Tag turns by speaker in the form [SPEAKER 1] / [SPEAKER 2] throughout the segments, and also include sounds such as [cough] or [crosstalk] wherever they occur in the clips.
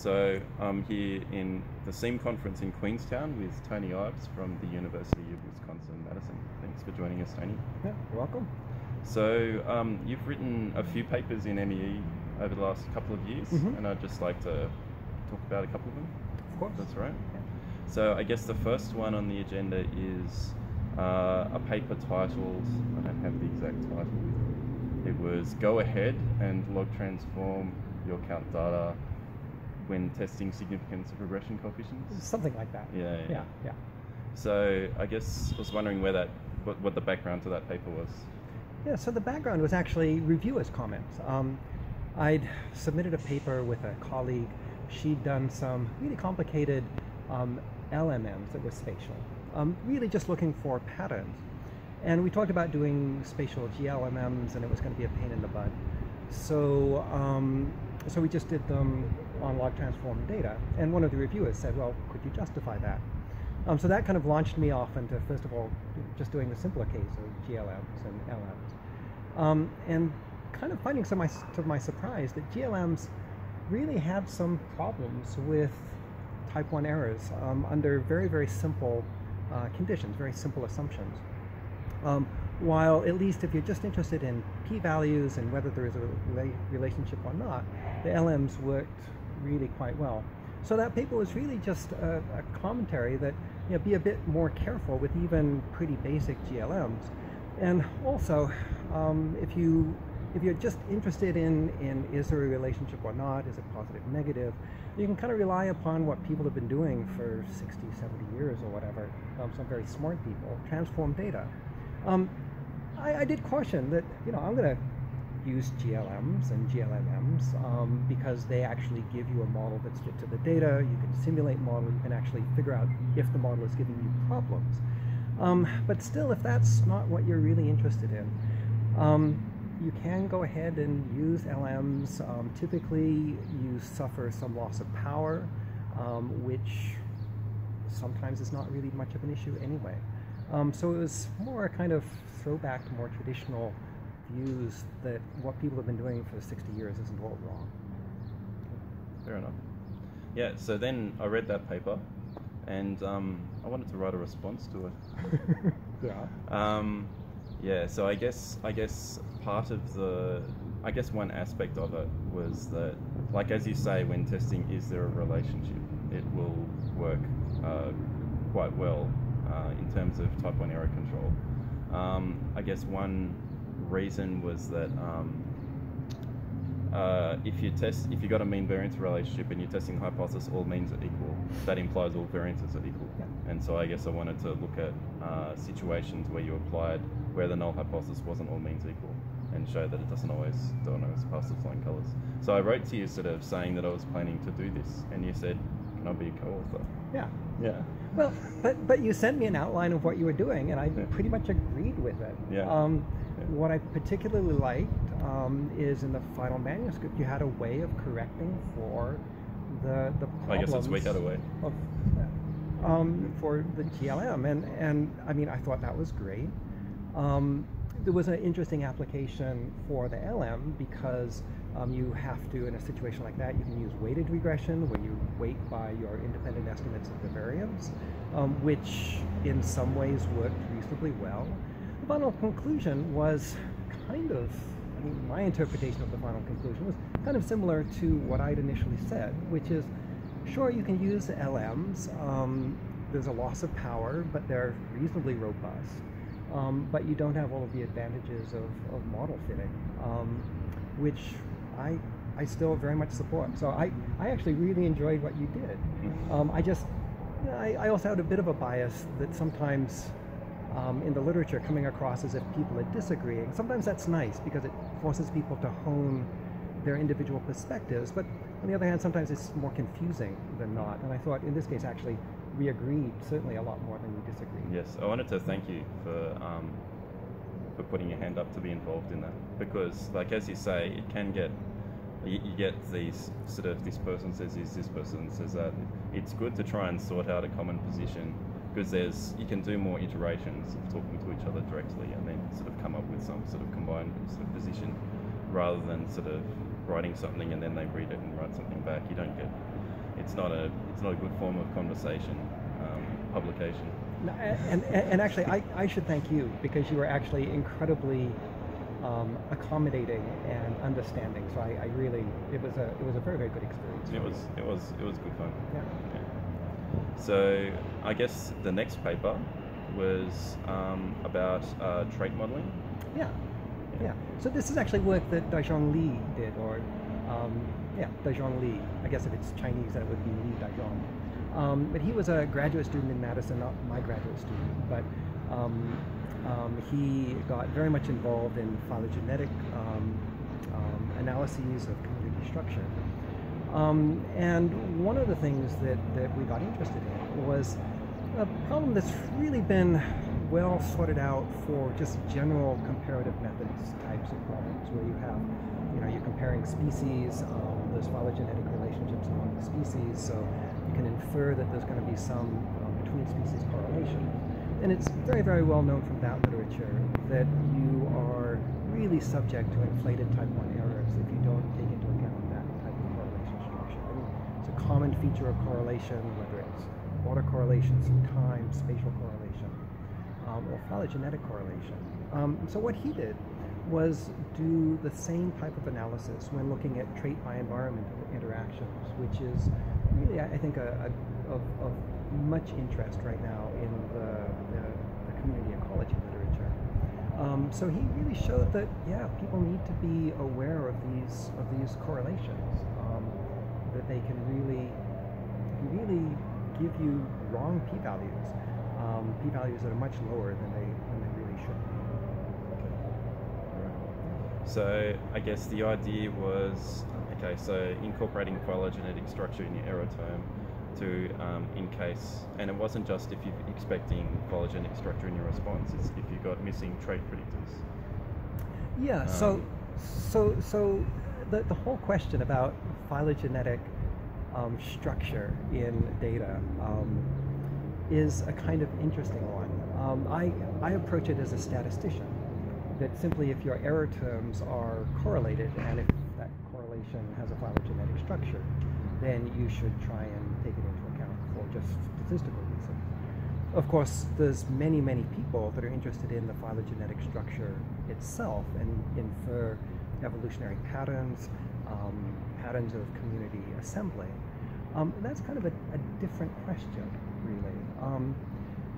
[SPEAKER 1] So I'm here in the SEEM conference in Queenstown with Tony Ives from the University of Wisconsin-Madison. Thanks for joining us, Tony.
[SPEAKER 2] Yeah, you're welcome.
[SPEAKER 1] So um, you've written a few papers in MEE over the last couple of years,
[SPEAKER 2] Mhm.
[SPEAKER 1] and I'd just like to talk about a couple of them.
[SPEAKER 2] Of course.
[SPEAKER 1] That's right.
[SPEAKER 2] Yeah.
[SPEAKER 1] So I guess the first one on the agenda is uh, a paper titled, I don't have the exact title. It was Go Ahead and Log Transform Your Count Data when testing significance of regression coefficients.
[SPEAKER 2] Something like that.
[SPEAKER 1] Yeah, yeah.
[SPEAKER 2] Yeah, yeah.
[SPEAKER 1] So I guess I was wondering where that, what, what the background to that paper was.
[SPEAKER 2] Yeah, so the background was actually reviewers' comments. Um, I'd submitted a paper with a colleague. She'd done some really complicated um, LMMs that were spatial, um, really just looking for patterns. And we talked about doing spatial GLMMs, and it was going to be a pain in the butt. So, um, so we just did them on log transform data. And one of the reviewers said, "Well, could you justify that?" Um, so that kind of launched me off into, first of all, just doing the simpler case of GLMs and LMs. Um, and kind of finding some to my surprise that GLMs really had some problems with type 1 errors um, under very, very simple uh, conditions, very simple assumptions. Um, while at least if you're just interested in p-values and whether there is a rela- relationship or not, the LMs worked really quite well. So that paper was really just a, a commentary that you know, be a bit more careful with even pretty basic GLMs. And also, um, if you if you're just interested in, in is there a relationship or not, is it positive, negative, you can kind of rely upon what people have been doing for 60, 70 years or whatever, um, some very smart people, transform data. Um, I, I, did caution that, you know, I'm going to use GLMs and GLMMs um, because they actually give you a model that's fit to the data. You can simulate model. You can actually figure out if the model is giving you problems. Um, but still, if that's not what you're really interested in, um, you can go ahead and use LMs. Um, typically, you suffer some loss of power, um, which sometimes is not really much of an issue anyway. Um, so it was more a kind of throwback to more traditional views that what people have been doing for 60 years isn't all wrong.
[SPEAKER 1] Fair enough. Yeah, so then I read that paper and um, I wanted to write a response to it. [laughs]
[SPEAKER 2] yeah.
[SPEAKER 1] Um, yeah, so I guess I guess part of the I guess one aspect of it was that, like as you say, when testing is there a relationship, it will work uh, quite well uh, in terms of type one error control. Um, I guess one reason was that um, uh, if you test if you got a mean variance relationship and you're testing the hypothesis all means are equal, that implies all variances are equal.
[SPEAKER 2] Yeah.
[SPEAKER 1] And so I guess I wanted to look at uh, situations where you applied where the null hypothesis wasn't all means equal and show that it doesn't always don't always pass the flying colours. So I wrote to you sort of saying that I was planning to do this and you said, Can I be a co-author?
[SPEAKER 2] Yeah.
[SPEAKER 1] Yeah.
[SPEAKER 2] Well, but but you sent me an outline of what you were doing, and I
[SPEAKER 1] Yeah.
[SPEAKER 2] pretty much agreed with it.
[SPEAKER 1] Yeah.
[SPEAKER 2] Um,
[SPEAKER 1] Yeah.
[SPEAKER 2] What I particularly liked um, is in the final manuscript, you had a way of correcting for the the problems.
[SPEAKER 1] I guess it's we had a way.
[SPEAKER 2] Of, um, for the GLM, and and I mean, I thought that was great. Um, there was an interesting application for the LM because um, you have to, in a situation like that, you can use weighted regression where you weight by your independent estimates of the variance, um, which in some ways worked reasonably well. Final conclusion was kind of, I mean, my interpretation of the final conclusion was kind of similar to what I'd initially said, which is, sure, you can use LMs. Um, there's a loss of power, but they're reasonably robust. Um, but you don't have all of the advantages of, of model fitting, um, which I, I still very much support. So I, I actually really enjoyed what you did. Um, I just, I, I also had a bit of a bias that sometimes um, in the literature coming across as if people are disagreeing. Sometimes that's nice because it forces people to hone their individual perspectives. But on the other hand, sometimes it's more confusing than not. And I thought in this case, actually, we agreed certainly a lot more than we disagreed.
[SPEAKER 1] Yes, I wanted to thank you for um, for putting your hand up to be involved in that because, like as you say, it can get you, you get these sort of this person says this, this person says that. It's good to try and sort out a common position because there's you can do more iterations of talking to each other directly and then sort of come up with some sort of combined sort of position rather than sort of writing something and then they read it and write something back. You don't get it's not a it's not a good form of conversation um, publication.
[SPEAKER 2] No, and, and, and actually, I, I should thank you because you were actually incredibly um, accommodating and understanding. So I, I really, it was a it was a very very good experience.
[SPEAKER 1] It was it was it was good fun.
[SPEAKER 2] Yeah.
[SPEAKER 1] So I guess the next paper was um, about uh, trait modeling.
[SPEAKER 2] Yeah. Yeah. So this is actually work that Daijiang Li did, or um, yeah, Daijiang Li. I guess if it's Chinese, that would be Li Daijiang. Um, but he was a graduate student in Madison, not my graduate student, but um, um, he got very much involved in phylogenetic um, um, analyses of community structure. Um, and one of the things that, that we got interested in was a problem that's really been well sorted out for just general comparative methods types of problems where you have, you know, you're comparing species, um, there's phylogenetic relationships among the species, so you can infer that there's going to be some um, between species correlation. And it's very, very well known from that literature that you are really subject to inflated type 1 errors if you don't take into account that type of correlation structure. I mean, it's a common feature of correlation, whether it's autocorrelation through time, spatial correlation, um, or phylogenetic correlation. Um, so what he did was do the same type of analysis when looking at trait by environment interactions, which is really, I think, a, a of, of much interest right now in the, the, the community ecology literature. Um, so he really showed that yeah, people need to be aware of these of these correlations. That they can really really give you wrong p-values, um, p-values that are much lower than they than they really should be.
[SPEAKER 1] So I guess the idea was okay. So incorporating phylogenetic structure in your error term to um, in case, and it wasn't just if you're expecting phylogenetic structure in your response, it's if you've got missing trait predictors.
[SPEAKER 2] Yeah, so
[SPEAKER 1] Um,
[SPEAKER 2] so so the, the whole question about phylogenetic um, structure in data um, is a kind of interesting one. Um, I, I approach it as a statistician, that simply if your error terms are correlated and if that correlation has a phylogenetic structure, then you should try and take it into account for just statistical reasons. Of course, there's many, many people that are interested in the phylogenetic structure itself and infer evolutionary patterns, um, patterns of community assembly? Um, that's kind of a, a different question, really. Um,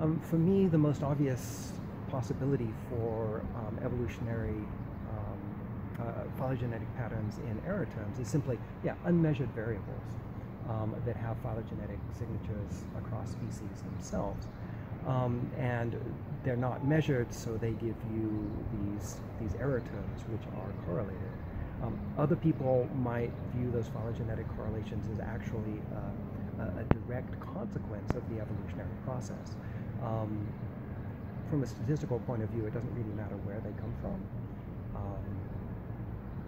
[SPEAKER 2] um, for me, the most obvious possibility for um, evolutionary um, uh, phylogenetic patterns in error terms is simply, yeah, unmeasured variables um, that have phylogenetic signatures across species themselves. And they're not measured, so they give you these, these error terms which are correlated. Um, other people might view those phylogenetic correlations as actually uh, a, direct consequence of the evolutionary process. Um, from a statistical point of view, it doesn't really matter where they come from. Um,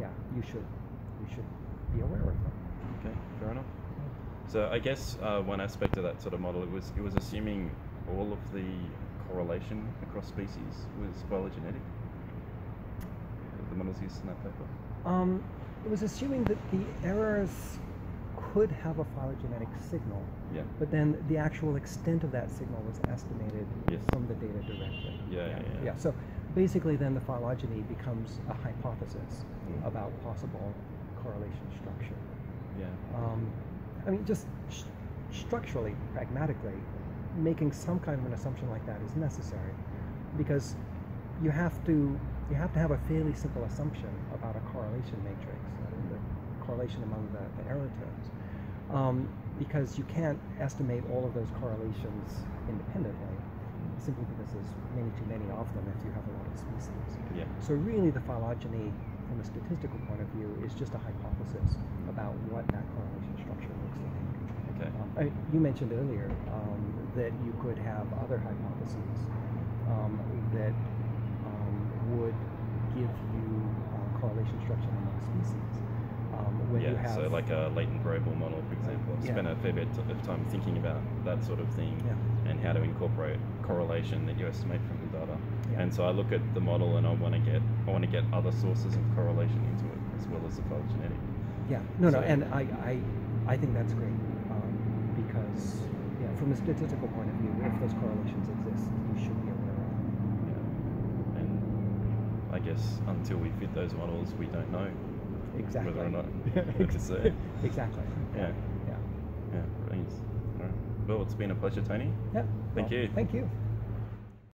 [SPEAKER 2] yeah, you should you should be aware of them.
[SPEAKER 1] Okay, fair enough. So I guess uh, one aspect of that sort of model it was it was assuming all of the correlation across species was phylogenetic. The models used in that paper.
[SPEAKER 2] Um, it was assuming that the errors could have a phylogenetic signal,
[SPEAKER 1] Yeah.
[SPEAKER 2] but then the actual extent of that signal was estimated
[SPEAKER 1] Yes.
[SPEAKER 2] from the data directly.
[SPEAKER 1] Yeah, yeah, yeah.
[SPEAKER 2] So basically, then the phylogeny becomes a hypothesis
[SPEAKER 1] Mm.
[SPEAKER 2] about possible correlation structure.
[SPEAKER 1] Yeah.
[SPEAKER 2] Um, I mean, just sh- structurally, pragmatically, making some kind of an assumption like that is necessary because you have to you have to have a fairly simple assumption about a correlation matrix, uh, the correlation among the, the error terms, um, because you can't estimate all of those correlations independently, simply because there's many too many of them if you have a lot of species.
[SPEAKER 1] Yeah.
[SPEAKER 2] So really, the phylogeny, from a statistical point of view, is just a hypothesis about what that correlation structure looks like.
[SPEAKER 1] Okay.
[SPEAKER 2] Um, I, you mentioned earlier um, that you could have other hypotheses um, that um, would give you correlation structure among species. Um,
[SPEAKER 1] yeah.
[SPEAKER 2] have,
[SPEAKER 1] So like a latent variable model, for example. I've
[SPEAKER 2] Yeah.
[SPEAKER 1] spent a fair bit of time thinking about that sort of thing
[SPEAKER 2] Yeah.
[SPEAKER 1] and how to incorporate correlation that you estimate from the data.
[SPEAKER 2] Yeah.
[SPEAKER 1] And so I look at the model and I want to get I want to get other sources of correlation into it as well as the phylogenetic.
[SPEAKER 2] yeah, no, no, and I, I, I think that's great. Um, because, yeah, from a statistical point of view, if those correlations exist, you should be aware of them.
[SPEAKER 1] Yeah. And I guess until we fit those models, we don't know
[SPEAKER 2] Exactly.
[SPEAKER 1] whether or not [laughs] it's there.
[SPEAKER 2] exactly. [laughs]
[SPEAKER 1] Yeah.
[SPEAKER 2] Yeah.
[SPEAKER 1] Yeah. Thanks. Well, it's been a pleasure, Tony.
[SPEAKER 2] Yeah.
[SPEAKER 1] Thank
[SPEAKER 2] Well,
[SPEAKER 1] you.
[SPEAKER 2] Thank you.